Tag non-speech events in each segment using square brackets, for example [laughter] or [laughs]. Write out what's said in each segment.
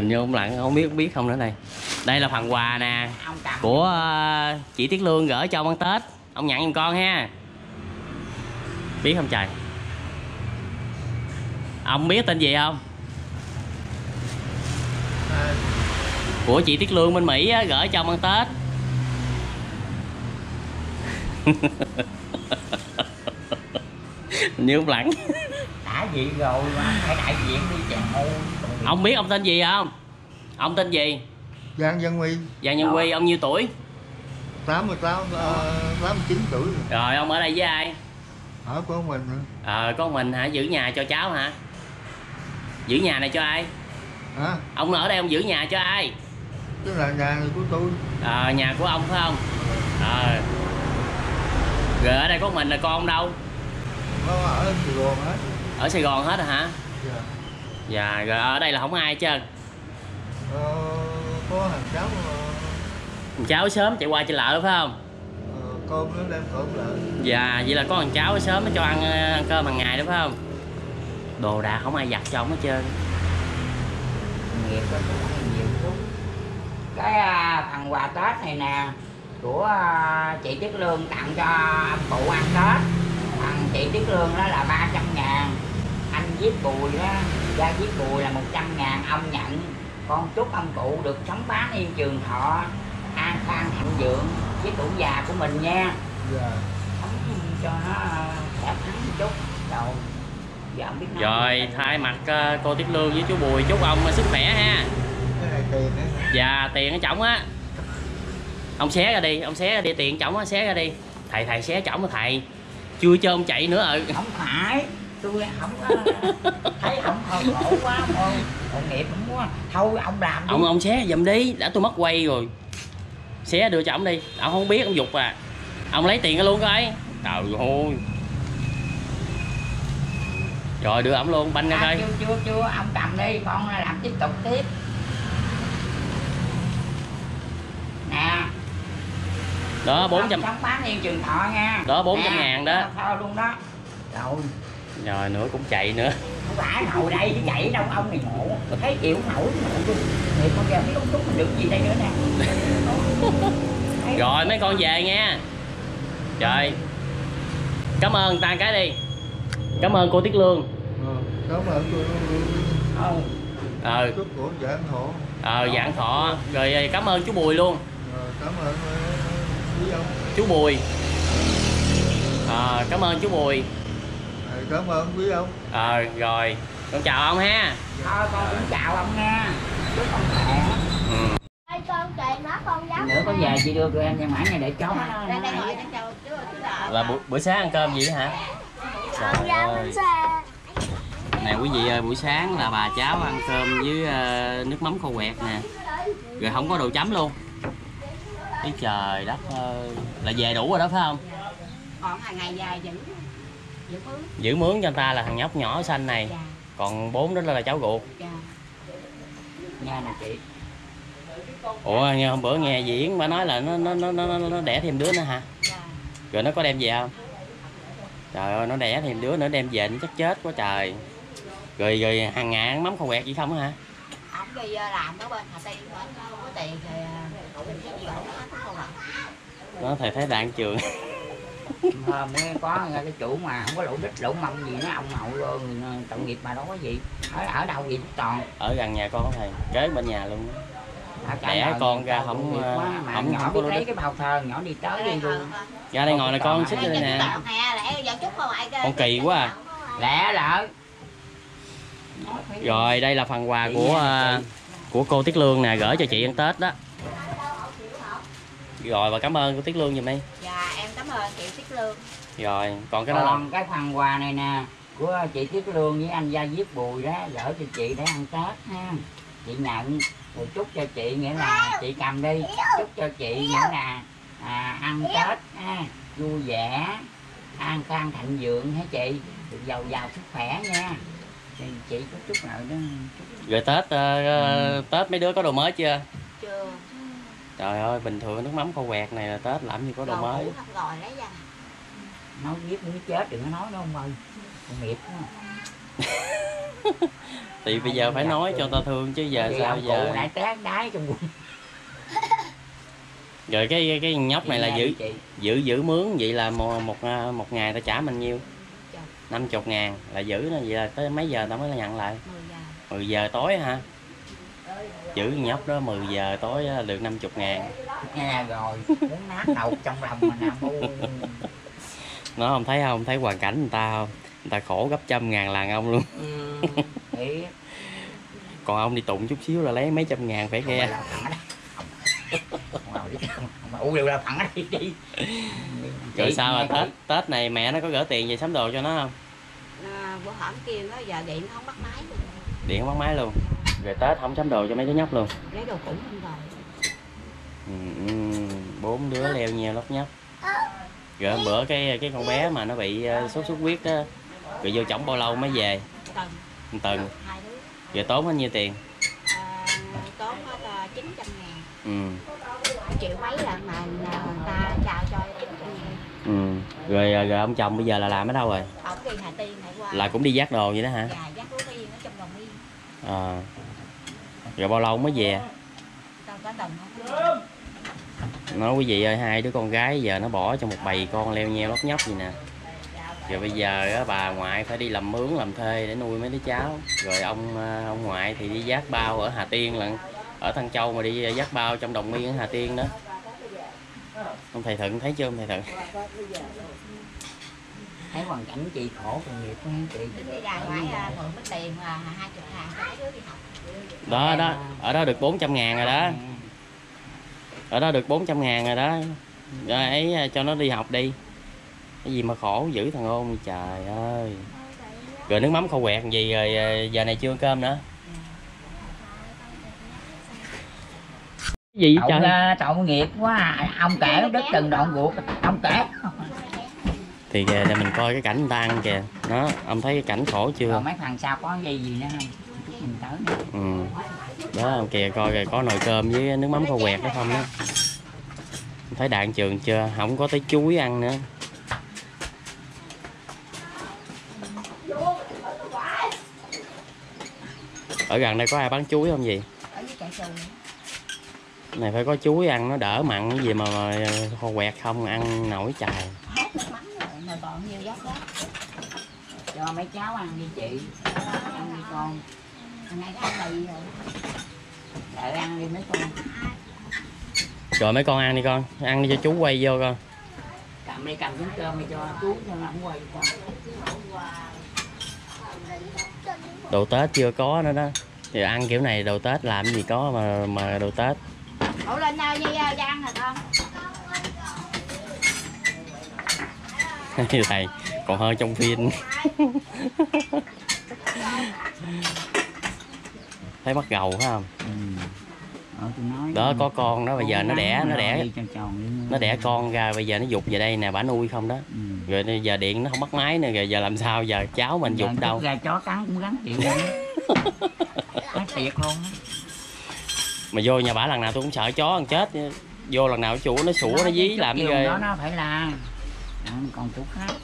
hình như ông lặng không biết biết không nữa này đây là phần quà nè của ờ, chị Tiết Lương gửi cho ông ăn Tết. Ông nhận giùm con ha. Biết không trời? Ông biết tên gì không? Của chị Tiết Lương bên Mỹ á, gửi cho ông ăn Tết [laughs] như ông lặng đã vậy rồi mà phải đại diện đi chào ông biết ông tên gì không? Ông tên gì? Giang Văn Huy. Giang Nhân Quy ông nhiêu tuổi? 88 uh, 89 tuổi. Rồi. rồi ông ở đây với ai? Ở của mình ờ có mình hả? Giữ nhà cho cháu hả? Giữ nhà này cho ai? Hả? Ông ở đây ông giữ nhà cho ai? Tức là nhà của tôi. Ờ nhà của ông phải không? Ờ. Rồi ở đây có mình là con ông đâu? Nó ở Sài Gòn hết. Ở sài gòn hết rồi hả dạ. rồi ở đây là không ai hết trơn. Ờ, có thằng cháu ờ, cháu sớm chạy qua chạy lại đó phải không? Ờ, con nó đem cơm lại. Dạ vậy là có thằng cháu sớm nó cho ăn ờ, ăn cơm hàng ngày đó phải không? Đồ đạc không ai giặt cho ông hết trơn. Nghiệp đó cũng nhiều chút. Cái à, phần quà tết này nè của à, chị Tiết Lương tặng cho ông cụ ăn Tết. Thằng chị Tiết Lương đó là 300 ngàn. Anh viết bùi đó gia viết bùi là 100 ngàn ông nhận. Con chúc ông cụ được sống bán yên trường thọ an khang thịnh vượng với tuổi già của mình nha. Dạ. sống cho nó khỏe một chút. Rồi giờ không biết rồi thay mặt ờ, cô tiết lương với chú bùi chúc ông sức khỏe ha. Cái này tiền đấy và tiền ở chổng á. Ông xé ra đi ông xé ra đi tiền chổng á xé ra đi. Thầy thầy xé chổng á thầy. Chưa cho ông chạy nữa ừ không phải tôi không thấy không khổ khổ quá thôi tội nghiệp không quá. Thôi ông làm đi. Ông ông xé giùm đi đã tôi mất quay rồi. Xé đưa cho ông đi. Ông không biết ông dục à. Ông lấy tiền luôn coi. Trời ơi. Rồi đưa ổng luôn banh ra à, coi. chưa chưa chưa ông cầm đi con làm tiếp tục tiếp. Nè. Đó bốn trăm bán yên trường thọ nha. Đó, 400 Nè, ngàn đó. thôi luôn đó. Rồi rồi nữa cũng chạy nữa. Không phải ngồi đây chứ chạy đâu ông này ngộ. Thấy chịu nổi ngộ luôn. Người con giờ thấy út túc mình được gì đây nữa nè. [laughs] Rồi mấy con về nha. Trời. Cảm ơn ta cái đi. Cảm ơn cô tiết lương. Ờ, cảm ơn tôi Không. ờ. Chúc của giảng hộ ờ dạng thọ. Rồi cảm ơn chú bùi luôn. Ờ, cảm ơn ờ, chú bùi. Ờ cảm ơn chú bùi. Ờ, cảm ơn quý ông. Ờ rồi. Con chào ông ha. Thôi con cũng chào ông nha. Chúc ông khỏe. Ừ. Ê, con tiền đó con giáo nữa có về chị đưa tụi em nha mãi này để cháu ra đây ngồi cho chào chú chú đợi là buổi, buổi sáng ăn cơm gì đó hả? Trời ơi. nè quý vị ơi buổi sáng là bà cháu ăn cơm với ờ, nước mắm khô quẹt nè. Rồi không có đồ chấm luôn. Ý trời đất ơi. Là về đủ rồi đó phải không? Còn hàng ngày dài vẫn giữ mướn cho người ta là thằng nhóc nhỏ xanh này. Dạ. Còn bốn đó là cháu ruột. Dạ. Nha nè chị. Ủa nghe hôm bữa nghe diễn bà nói là nó nó nó nó, nó đẻ thêm đứa nữa hả? Dạ. Rồi nó có đem về không? Trời ơi nó đẻ thêm đứa nữa đem về nó chắc chết quá trời. Rồi rồi hàng ngày ăn mắm không quẹt gì không hả? Ông đi ờ, làm ở bên Hà Tiên ở không có tiền thì ờ, nó thầy thấy đạn trường [laughs] hôm mới có cái chủ mà không có lỗ đít lỗ mâm gì nó ông hậu luôn tội nghiệp mà đâu có gì ở ở đâu vậy toàn ở gần nhà con thầy kế bên nhà luôn À, Đẻ con ra không, ờ, quá, mà không- nhỏ không có đít. cái bào thờ nhỏ đi tới đi luôn ra đây ngồi này con xích đây nè Con kỳ quá à. lẹ lợ rồi đây là phần quà của ờ, của cô Tiết Lương nè gửi cho chị ăn Tết đó rồi và cảm ơn cô Tiết Lương giùm đi dạ em cảm ơn chị Tiết Lương. Rồi còn cái đó là còn cái phần quà này nè của chị Tiết Lương với anh Gia Viết Bùi đó gửi cho chị để ăn Tết ha. Chị nhận rồi chúc cho chị nghĩa là chị cầm đi chúc cho chị nghĩa là à, ăn Tết ha vui vẻ an khang thịnh vượng hả chị? Được giàu giàu sức khỏe nha. Thì chị có chút nào đó rồi Tết ờ, ờ, Tết mấy đứa có đồ mới chưa trời ơi bình thường nước mắm khô quẹt này là Tết làm gì có đồ mới. cũ không rồi lấy ra nói viết muốn chết đừng có nói đâu ông ơi. Tội nghiệp quá. [laughs] Thì bây giờ phải nói cho ta thương chứ giờ sao giờ? nãy té đái trong quần [laughs] rồi cái cái nhóc này là giữ giữ giữ mướn vậy là một một, à, một ngày ta trả mình nhiêu? Năm chục ngàn là giữ nó vậy là tới mấy giờ tao mới nhận lại? 10 giờ. 10 giờ tối hả con nhóc đó 10 giờ tối á, được 50 ngàn. Nghe rồi muốn nát đầu trong lòng mà bu nó không thấy không? Thấy hoàn cảnh người ta không? Người ta khổ gấp trăm ngàn làng ông luôn. Ừ, thiệt còn ông đi tụng chút xíu là lấy mấy trăm ngàn phải nghe. đi đi. Rồi sao mà tết tết này mẹ nó có gửi tiền về sắm đồ cho nó không? À, bữa hổm kêu nó giờ điện nó không bắt máy. Điện không bắt máy luôn rồi tết không sắm đồ cho mấy đứa nhóc luôn. Lấy đồ cũ không rồi ừ, ừ, bốn đứa leo nhau lóc nhóc. Rồi hôm bữa cái cái con bé mà nó bị ờ, sốt xuất huyết đó rồi vô chổng bao lâu mới về? Tuần. Tuần rồi tốn bao nhiêu tiền? À, tốn là 900 ngàn. Ừ. Triệu mấy là mà người ta chào cho 900 ngàn. Ừ. Rồi rồi ông chồng bây giờ là làm ở đâu rồi? Ổng đi Hà Tiên này qua. Là cũng đi dắt đồ vậy đó hả? Dạ, dắt lúa yên ở trong đồng yên. À rồi bao lâu mới về? Không? Nói quý vị ơi hai đứa con gái giờ nó bỏ cho một bầy con leo nheo lóc nhóc gì nè. Rồi bây giờ á, bà ngoại phải đi làm mướn làm thuê để nuôi mấy đứa cháu. Rồi ông ờ, ông ngoại thì đi giác bao ở Hà Tiên lận. Ở Thăng Châu mà đi giác bao trong đồng miên ở Hà Tiên đó. Ông thầy Thuận thấy chưa ông thầy Thuận? Thấy hoàn cảnh chị khổ tội nghiệp quá chị. Đi ra ngoài mượn tiền hai chục ngàn. Đứa đi học đó đó. ở đó được 400 ngàn rồi đó. Ở đó được 400 ngàn rồi đó. Rồi ấy ờ, cho nó đi học đi. Cái gì mà khổ dữ thằng ôn trời ơi. Rồi nước mắm khô quẹt gì rồi ờ, giờ này chưa ăn cơm nữa. Gì tội, uh, tội nghiệp quá à. ông kể đất từng đoạn ruột ông kể. Thì kìa để mình coi cái cảnh người ta ăn kìa. Nó ông thấy cái cảnh khổ chưa? Còn mấy thằng sau có dây gì nữa không mình tới ừ. đó ông kìa coi kìa có nồi cơm với nước mắm khô quẹt đó không đó. Thấy đạn trường chưa? Không có tới chuối ăn nữa. Ở gần đây có ai bán chuối không gì này phải có chuối ăn nó đỡ mặn cái gì mà, mà khô quẹt không ăn nổi đó cho mấy cháu ăn đi chị ăn đi con thằng ăn mì rồi đợi ăn đi mấy con rồi mấy con ăn đi con. Ăn đi cho chú quay vô con. Cầm đi cầm miếng cơm đi cho chú cho nó quay con đồ tết chưa có nữa đó. Thì ăn kiểu này đồ tết làm gì có mà mà đồ tết. Ủa lên đâu như ra ăn rồi con thầy, còn hơn trong phim. [laughs] thấy bắt gầu phải không? Ừ. ờ, đó có con đó bây giờ nó đẻ nó đẻ. nó đẻ con ra bây giờ nó dục về đây nè bả nuôi không đó. Ừ. rồi giờ điện nó không bắt máy nữa rồi giờ làm sao giờ cháu mình dục đâu? ra chó cắn cũng gắn chịu luôn nói [laughs] thiệt luôn mà vô nhà bả lần nào tôi cũng sợ chó ăn chết. Vô lần nào chủ nó sủa nó dí chút làm cái ghê đó nó phải là. Còn chút khác.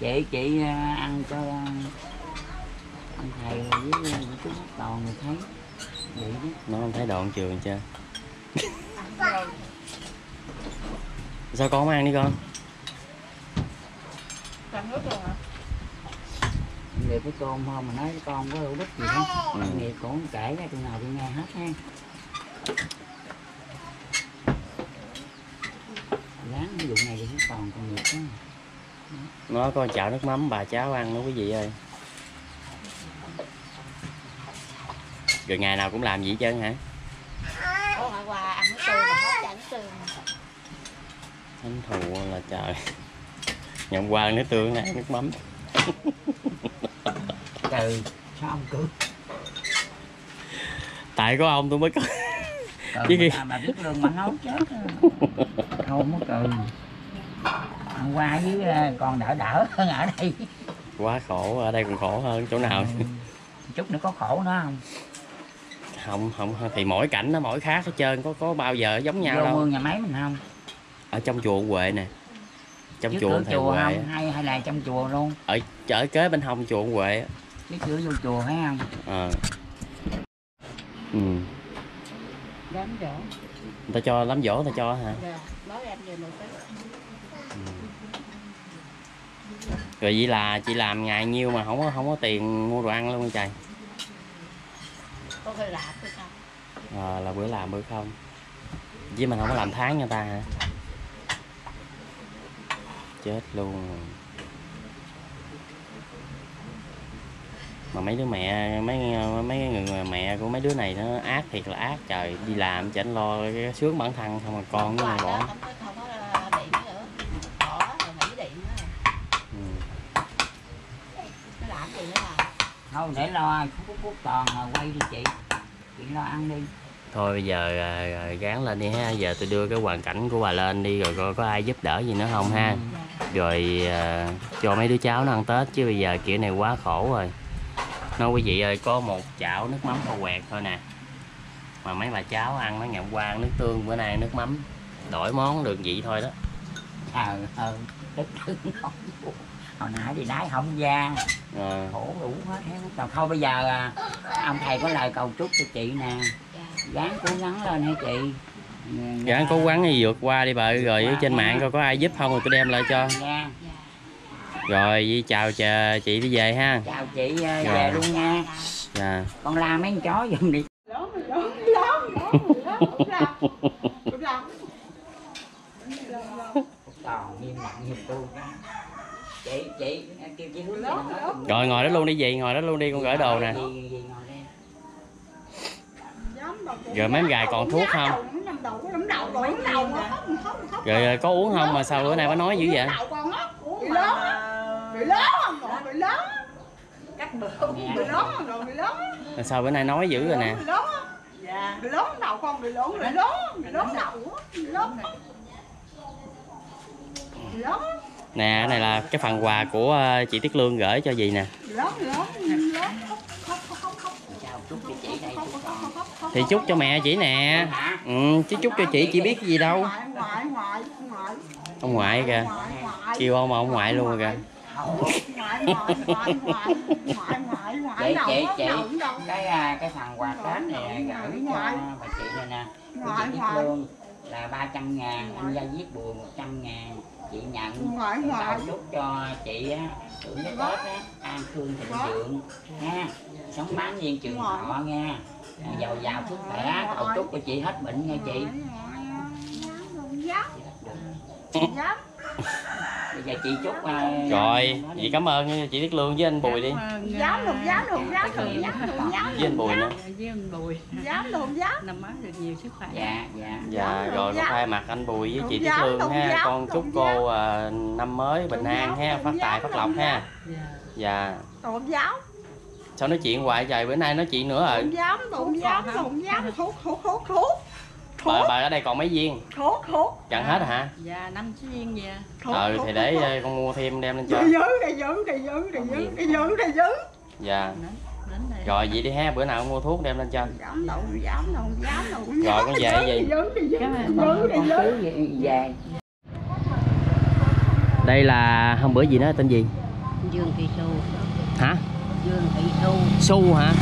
Chị chị à, ăn cho anh thầy với à, chú toàn người thấy vậy đó. Nó không thấy đoạn trường chưa? [laughs] Sao con không ăn đi con? Cầm nước rồi hả? về cái con không mà nói cái con có hữu đức gì hết Ừ. nghiệp cũng kể ra tôi nào tôi nghe hết ha. Ráng cái vụ này thì nó còn còn nghiệp đó nó có chảo nước mắm bà cháu ăn đó quý vị ơi rồi ngày nào cũng làm vậy chứ hả? Ủa ngày qua ăn mà hết tương thánh thù là trời. Nhậm qua nước tương này nước mắm. [laughs] Từ sao ông cứ? Tại có ông tôi mới có. Chứ mà gì? bà biết lương mà nấu chết [laughs] không có cười hôm qua với à, còn đỡ đỡ hơn ở đây. Quá khổ ở đây còn khổ hơn chỗ nào. Ừ. chút nữa có khổ nữa không không không thì mỗi cảnh nó mỗi khác hết trơn có có bao giờ giống nhau vô đâu. mương nhà máy mình không? Ở trong chùa Huệ nè. Trong Trước chùa thầy chùa Huệ không? hay hay là trong chùa luôn? Ở ở kế bên hông chùa Huệ cái cửa vô chùa phải không? Ờ. Ừ. Đám dỗ. người ta cho lắm dỗ người ta cho hả? Dạ, nói em về một cái. rồi vậy là chị làm ngày nhiêu mà không có không có tiền mua đồ ăn luôn trời Có hơi lạ thôi sao? à, là bữa làm bữa không. Với mình không có làm tháng cho ta hả? Chết luôn. Mà mấy đứa mẹ mấy mấy người mẹ của mấy đứa này nó ác thiệt là ác trời. Đi làm chẳng lo cái sướng bản thân không mà con nó bỏ đó, không có, không có điện nữa. Bỏ rồi nghỉ điện nữa. ừ. Nó làm gì nữa mà. Thôi để lo phút phút toàn rồi quay đi chị. Chị lo ăn đi. Thôi bây giờ à, à, gán lên đi ha. Giờ tôi đưa cái hoàn cảnh của bà lên đi rồi coi có ai giúp đỡ gì nữa không ha. Rồi à, cho mấy đứa cháu nó ăn tết chứ bây giờ kiểu này quá khổ rồi. Nói quý vị ơi có một chảo nước mắm kho quẹt thôi nè. Mà mấy bà cháu ăn mấy ngày hôm qua ăn nước tương bữa nay nước mắm. Đổi món được vậy thôi đó. Ờ ờ tức tức không hồi nãy thì đái không ra Ờ, khổ đủ hết hết còn thôi bây giờ à, ông thầy có lời cầu chúc cho chị nè. Dạ. gắng cố gắng lên hả chị? Gắng cố gắng đi vượt qua đi bà rồi ở trên mạng coi có ai giúp không rồi tôi đem lại cho. Nha Dạ. rồi chào chờ chị đi về ha. Chào chị à, Rồi. về luôn nha. Dạ. Con la mấy con chó giùm đi. Còn nghiêm nặng giùm tôi chị chị kêu hướng rồi ngồi đó luôn đi gì ngồi đó luôn đi con gửi đồ nè. Rồi mấy em gài còn thuốc không? rồi, rồi có uống không mà sao bữa nay bà nói dữ vậy? Sao bữa nay nói dữ rồi nè? Lớn Dạ. Đầu con, bị lớn, bị lớn Bị lớn đầu lớn lớn nè, cái này là cái phần quà của ờ, chị Tiết Lương gửi cho gì nè. Thì chúc cho mẹ chị nè. Ừ chứ chúc cho chị chị biết gì đâu. Ông ngoại kìa. Kêu ông mà ông ngoại luôn rồi kìa. Chị chị chị, cái ờ, cái phần quà tết này gửi cho bà chị đây nè. Của chị Tiết. Lương là 300 ngàn, anh gia viết bùi 100 ngàn chị nhận Ngoại, ngoại chúc cho chị á hưởng cái tết á an khương thịnh vượng ha sống bán nhiên trường thọ nha. Giàu giàu sức khỏe cầu chúc cho chị hết bệnh nha chị. Dám bây giờ chị chúc à, rồi chị cảm ơn chị Tiết Lương với anh Bùi đi. Dám được dám được dám được dám với anh Bùi nữa. Với anh Bùi. Dám được dám năm mới được nhiều sức khỏe. Dạ dạ. Dạ rồi con thay mặt anh Bùi với chị Tiết Đúng Lương giáo, ha. giáo, con chúc cô à, năm mới bình an giáo, ha phát tài giáo, phát lộc ha. dạ dạ. Tôn giáo sao nói chuyện hoài trời bữa nay nói chuyện nữa rồi. Tôn giáo tôn giáo tôn giáo thuốc thuốc thuốc thuốc bà, bà ở đây còn mấy viên? Thuốc thuốc chẳng hết hả? Dạ năm viên dạ thuốc ừ thuốc, thì để thuốc, ờ, con mua thêm đem lên cho. Để giữ để giữ để giữ để giữ để giữ để giữ dạ. Đến đến đây. Rồi vậy đi ha bữa nào con mua thuốc đem lên cho. Dám đâu dám đâu dám đâu Rồi, con về vậy. về. Đây là hôm bữa gì đó tên gì? Dương Thị Xu hả? Dương Thị Xu Su hả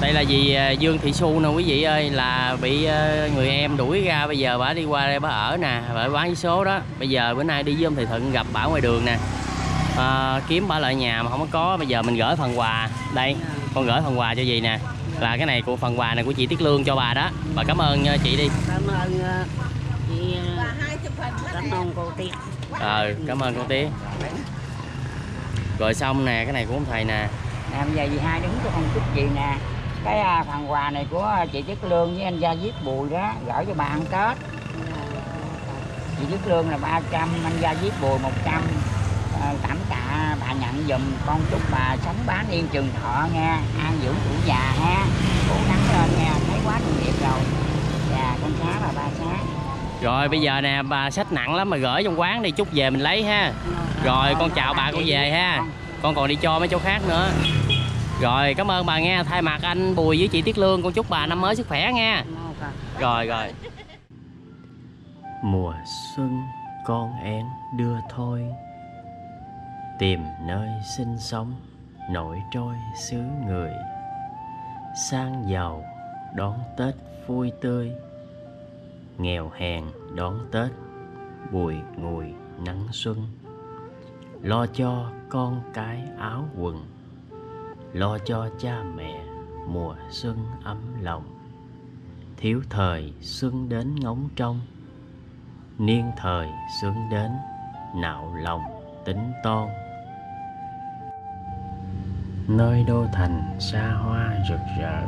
đây là dì ờ, Dương Thị Su nè quý vị ơi là bị ờ, người em đuổi ra bây giờ bà đi qua đây bà ở nè bà bán vé số đó. Bây giờ bữa nay đi với ông thầy Thuận gặp bà ngoài đường nè. À, kiếm bà lại nhà mà không có có bây giờ mình gửi phần quà. Đây con gửi phần quà cho dì nè. Là cái này của phần quà này của chị Tiết Lương cho bà đó. Bà cảm ơn ờ, chị đi. Cảm ơn chị ờ, cảm ơn cô Tiết. Ờ cảm ơn con Tía rồi xong nè cái này của ông thầy nè. Bây giờ dì hai đứng cho con chúc gì nè cái phần quà này của à, chị Tiết Lương với anh Gia viết bùi đó, gửi cho bà ăn Tết. Chị Tiết Lương là 300 anh Gia viết bùi 100 ờ, cảm tạ bà nhận dùm con chúc bà sống bán yên trường thọ nghe, an dưỡng tuổi già ha. Cố gắng lên nghe, thấy quá nhiều nghiệp rồi. Dạ con xá bà ba xá rồi, bây giờ nè, bà sách nặng lắm mà gửi trong quán đi, chút về mình lấy ha. Rồi, con chào bà con về ha. Con còn đi cho mấy chỗ khác nữa rồi, cảm ơn bà nghe thay mặt anh Bùi với chị Tiết Lương. Con chúc bà năm mới sức khỏe nghe. rồi rồi. Mùa xuân con én đưa thôi, tìm nơi sinh sống nổi trôi xứ người. Sang giàu đón tết vui tươi, nghèo hèn đón tết bùi ngùi nắng xuân. Lo cho con cái áo quần lo cho cha mẹ mùa xuân ấm lòng. Thiếu thời xuân đến ngóng trông, niên thời xuân đến nạo lòng tính toan. Nơi đô thành xa hoa rực rỡ,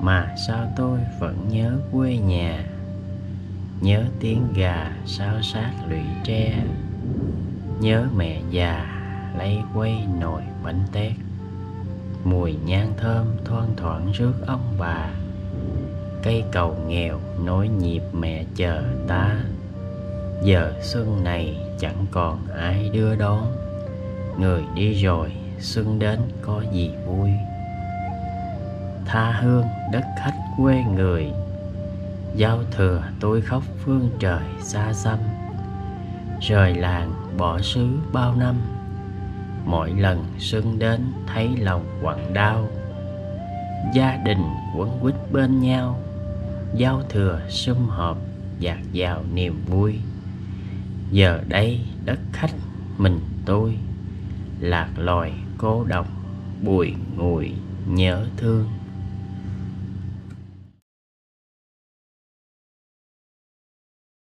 mà sao tôi vẫn nhớ quê nhà, nhớ tiếng gà sao sát lụy tre, nhớ mẹ già lấy quay nồi bánh tét mùi nhang thơm thoang thoảng rước ông bà. Cây cầu nghèo nối nhịp mẹ chờ ta. Giờ xuân này chẳng còn ai đưa đón. Người đi rồi, xuân đến có gì vui? Tha hương đất khách quê người. Giao thừa tôi khóc phương trời xa xăm. Rời làng bỏ xứ bao năm mỗi lần xuân đến thấy lòng quặn đau. Gia đình quấn quýt bên nhau, giao thừa sum họp dạt dào niềm vui. Giờ đây đất khách mình tôi, lạc loài cô độc, bùi ngùi nhớ thương.